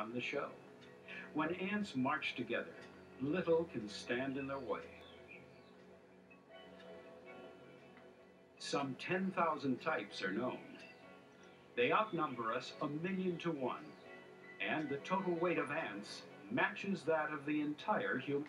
run the show. When ants march together, little can stand in their way. Some 10,000 types are known. They outnumber us a million to one, and the total weight of ants matches that of the entire human.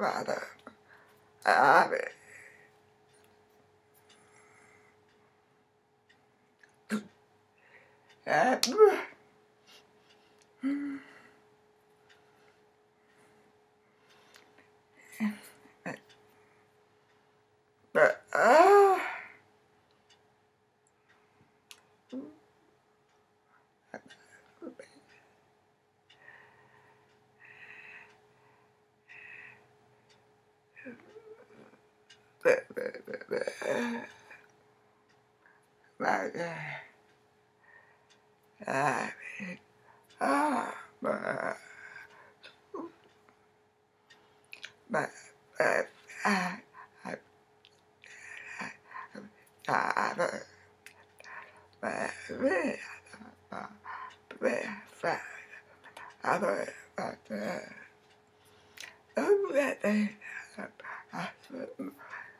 rather. I mean, At but uh, my God. I mean, ah, my, my, my, I, I, I, I, my, my, my, my, my, I'm a, I'm a, I'm a, I'm a, I'm a,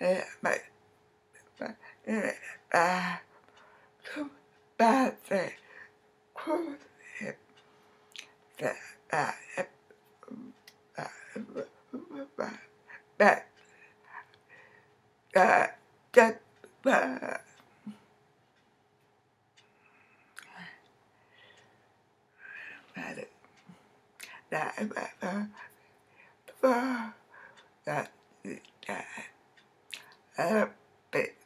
Yeah, but 내가 손바닥 코에 나의 back that that that that that that that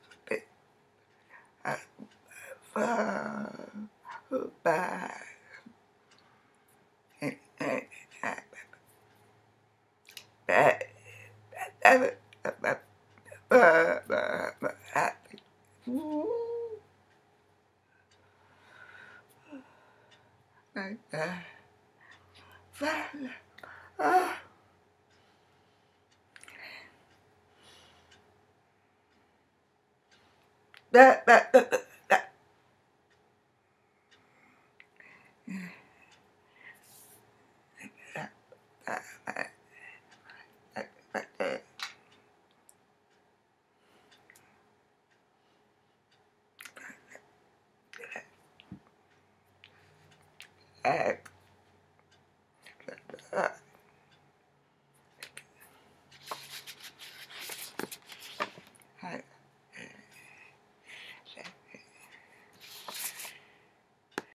uh, uh, That, that, that, that, act